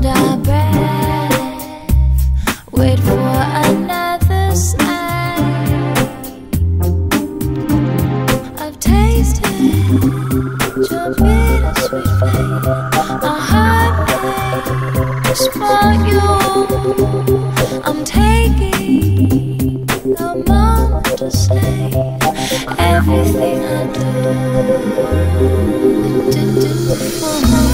hold our breath, wait for another. I've tasted your bittersweet fate. A heartbreak sprung you. I'm taking moment to everything I do. do, do, do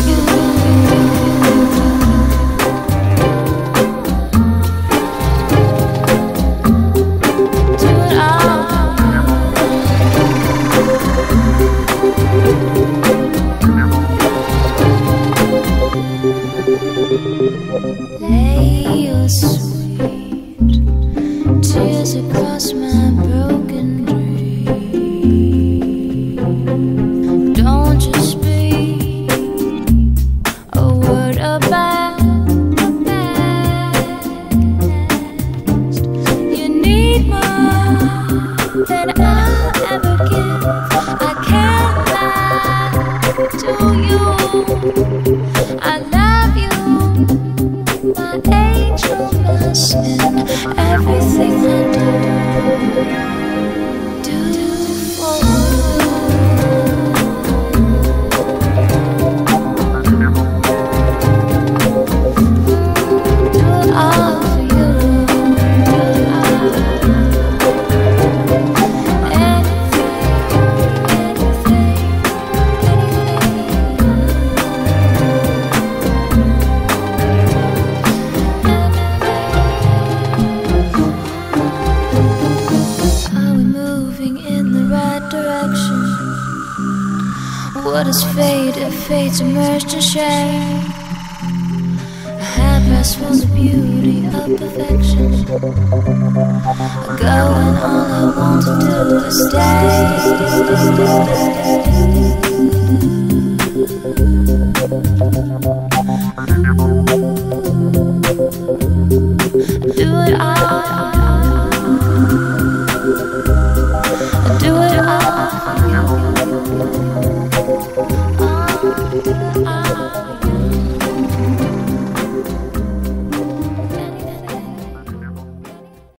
than I'll ever give. I can't lie my sin, everything I do, What is fate if fate's immersed in shame? A handrest for the beauty of perfection. I go and all I want to do is stay.